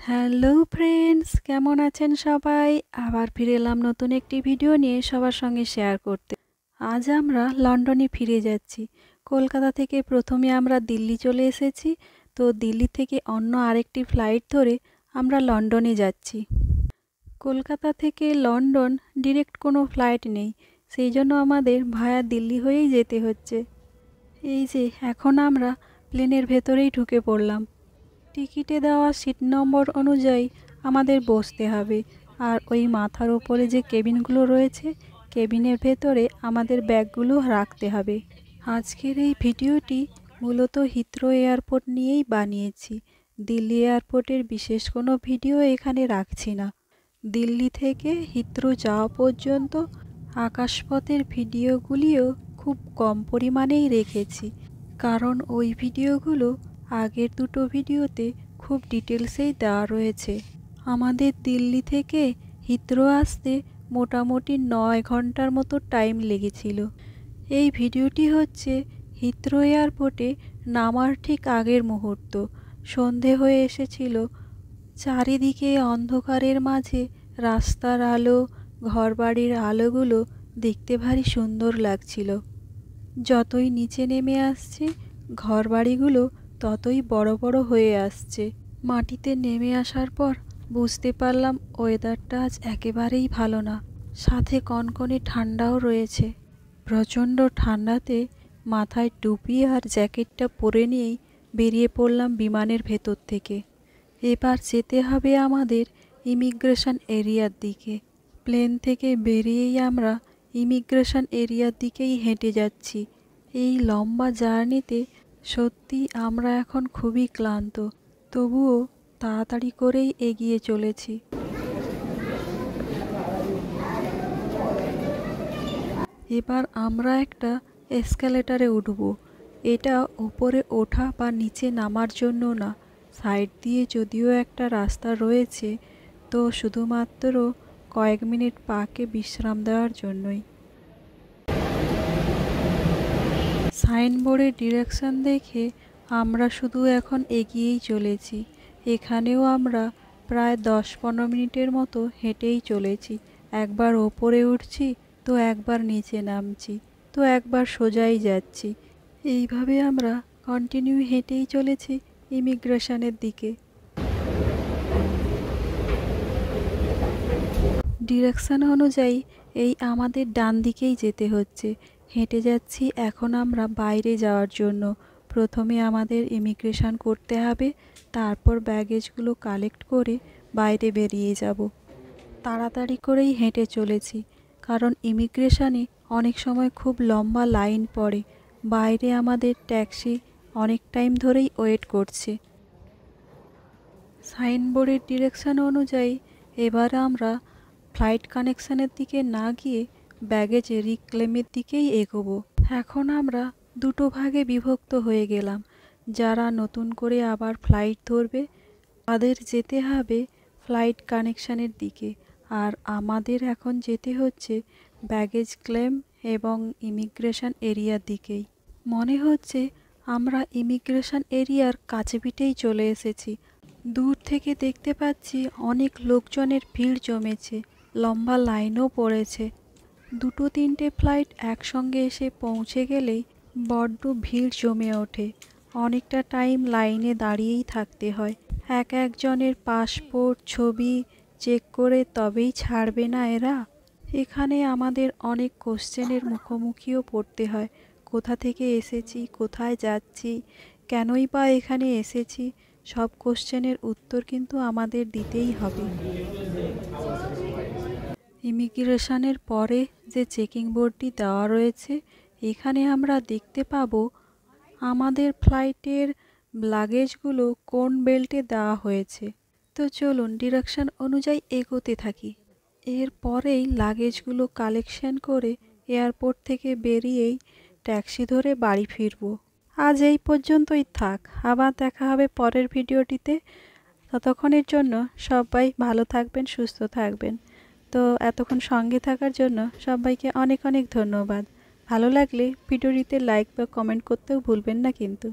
Hello friends, কেমন আছেন সবাই? আবার ফিরে এলাম নতুন একটি ভিডিও নিয়ে সবার সঙ্গে শেয়ার করতে। আজ আমরা লন্ডনে ফিরে যাচ্ছি। কলকাতা থেকে প্রথমে আমরা দিল্লি চলে এসেছি। তো দিল্লি থেকে অন্য আরেকটি ফ্লাইট ধরে আমরা লন্ডনে যাচ্ছি। কলকাতা থেকে লন্ডন ডিরেক্ট কোনো ফ্লাইট নেই। সেই জন্য আমাদের ভায়া দিল্লি হয়েই যেতে হচ্ছে। এই যে, এখন আমরা প্লেনের ভেতরেই ঢুকে পড়লাম। টিকিটে দেওয়া সিট নম্বর অনুযায়ী আমাদের বসতে হবে। আর ওই মাথার ওপরে যে কেবিনগুলো রয়েছে, কেবিনের ভেতরে আমাদের ব্যাগগুলো রাখতে হবে। আজকের এই ভিডিওটি মূলত হিথ্রো এয়ারপোর্ট নিয়েই বানিয়েছি। দিল্লি এয়ারপোর্টের বিশেষ কোনো ভিডিও এখানে রাখছি না। দিল্লি থেকে হিথ্রো যাওয়া পর্যন্ত আকাশপথের ভিডিওগুলিও খুব কম পরিমাণেই রেখেছি। কারণ ওই ভিডিওগুলো আগের দুটো ভিডিওতে খুব ডিটেলসেই দেওয়া রয়েছে। আমাদের দিল্লি থেকে হিথ্রো আসতে মোটামুটি নয় ঘণ্টার মতো টাইম লেগেছিল। এই ভিডিওটি হচ্ছে হিথ্রো এয়ারপোর্টে নামার ঠিক আগের মুহূর্ত। সন্ধে হয়ে এসেছিল। চারিদিকে অন্ধকারের মাঝে রাস্তার আলো, ঘরবাড়ির আলোগুলো দেখতে ভারী সুন্দর লাগছিল। যতই নিচে নেমে আসছে, ঘরবাড়িগুলো ততই বড় বড় হয়ে আসছে। মাটিতে নেমে আসার পর বুঝতে পারলাম ওয়েদারটা আজ একেবারেই ভালো না। সাথে কনকনে ঠান্ডাও রয়েছে। প্রচণ্ড ঠান্ডাতে মাথায় টুপি আর জ্যাকেটটা পরে নিয়েই বেরিয়ে পড়লাম বিমানের ভেতর থেকে। এবার যেতে হবে আমাদের ইমিগ্রেশন এরিয়ার দিকে। প্লেন থেকে বেরিয়েই আমরা ইমিগ্রেশন এরিয়ার দিকেই হেঁটে যাচ্ছি। এই লম্বা জার্নিতে সত্যি আমরা এখন খুবই ক্লান্ত, তবুও তাড়াতাড়ি করেই এগিয়ে চলেছি। এবার আমরা একটা এসকালেটারে উঠব। এটা উপরে ওঠা বা নিচে নামার জন্য না, সাইড দিয়ে যদিও একটা রাস্তা রয়েছে, তো শুধুমাত্র কয়েক মিনিট পাকে বিশ্রাম দেওয়ার জন্যই। সাইনবোর্ডের ডিরেকশন দেখে আমরা শুধু এখন এগিয়েই চলেছি। এখানেও আমরা প্রায় দশ পনেরো মিনিটের মতো হেঁটেই চলেছি। একবার ওপরে উঠছি, তো একবার নিচে নামছি, তো একবার সোজাই যাচ্ছি। এইভাবে আমরা কন্টিনিউ হেঁটেই চলেছি ইমিগ্রেশনের দিকে। ডিরেকশান অনুযায়ী এই আমাদের ডান দিকেই যেতে হচ্ছে। হেঁটে যাচ্ছি, এখন আমরা বাইরে যাওয়ার জন্য। প্রথমে আমাদের ইমিগ্রেশন করতে হবে, তারপর ব্যাগেজগুলো কালেক্ট করে বাইরে বেরিয়ে যাব। তাড়াতাড়ি করেই হেঁটে চলেছি, কারণ ইমিগ্রেশনে অনেক সময় খুব লম্বা লাইন পড়ে। বাইরে আমাদের ট্যাক্সি অনেক টাইম ধরেই ওয়েট করছে। সাইনবোর্ডের ডিরেকশান অনুযায়ী এবার আমরা ফ্লাইট কানেকশানের দিকে না গিয়ে ব্যাগেজ রিক্লেমের দিকেই এগোবো। এখন আমরা দুটো ভাগে বিভক্ত হয়ে গেলাম। যারা নতুন করে আবার ফ্লাইট ধরবে, তাদের যেতে হবে ফ্লাইট কানেকশানের দিকে। আর আমাদের এখন যেতে হচ্ছে ব্যাগেজ ক্লেম এবং ইমিগ্রেশন এরিয়ার দিকেই। মনে হচ্ছে আমরা ইমিগ্রেশন এরিয়ার কাছে পিঠেই চলে এসেছি। দূর থেকে দেখতে পাচ্ছি অনেক লোকজনের ভিড় জমেছে, লম্বা লাইনও পড়েছে। দুটো তিনটে ফ্লাইট একসঙ্গে এসে পৌঁছে গেলেই বড্ড ভিড় জমে ওঠে। অনেকটা টাইম লাইনে দাঁড়িয়েই থাকতে হয়। এক একজনের পাসপোর্ট ছবি চেক করে তবেই ছাড়বে না এরা? এখানে আমাদের অনেক কোশ্চেনের মুখোমুখিও পড়তে হয়। কোথা থেকে এসেছি, কোথায় যাচ্ছি, কেনই বা এখানে এসেছি, সব কোশ্চেনের উত্তর কিন্তু আমাদের দিতেই হবে। ইমিগ্রেশনের পরে যে চেকিং বোর্ডটি দেওয়া রয়েছে, এখানে আমরা দেখতে পাবো আমাদের ফ্লাইটের লাগেজগুলো কোন বেল্টে দেওয়া হয়েছে। তো চলুন, ডিরেকশন অনুযায়ী এগোতে থাকি। এর পরেই লাগেজগুলো কালেকশন করে এয়ারপোর্ট থেকে বেরিয়েই ট্যাক্সি ধরে বাড়ি ফিরব। আজ এই পর্যন্তই থাক। আবার দেখা হবে পরের ভিডিওটিতে। ততক্ষণের জন্য সবাই ভালো থাকবেন, সুস্থ থাকবেন। তো এতক্ষণ সঙ্গে থাকার জন্য সবাইকে অনেক অনেক ধন্যবাদ। ভালো লাগলে ভিডিওটিতে লাইক বা কমেন্ট করতেও ভুলবেন না কিন্তু।